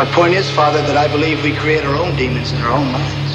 My point is, Father, that I believe we create our own demons in our own minds.